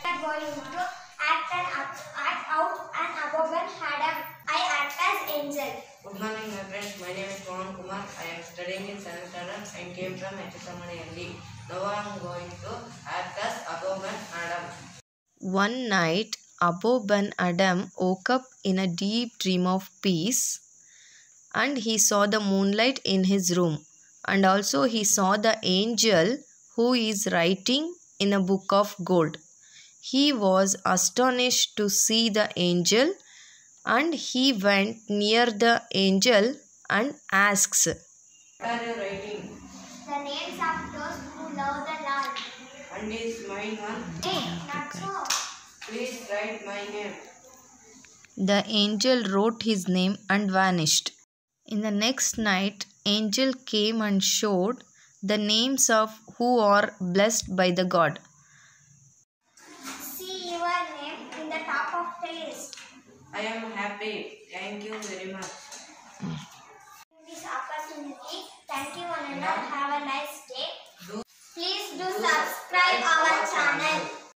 started going to act and up, act out and above and had an I act as angel. Good morning my friends, my name is Pawan Kumar. I am studying in 7th standard and came from Hechamanehalli. Now I am going to act as Abou Ben Adhem. One night, Abou Ben Adhem woke up in a deep dream of peace and he saw the moonlight in his room and also he saw the angel who is writing in a book of gold. He was astonished to see the angel, and he went near the angel and asks, What are you writing? The names of those who love the Lord. And is mine one? Hey, not so. Please write my name. The angel wrote his name and vanished. In the next night, angel came and showed the names of who are blessed by the God. See your name in the top of the list. I am happy. Thank you very much. This opportunity. Thank you, one and. Have a nice day.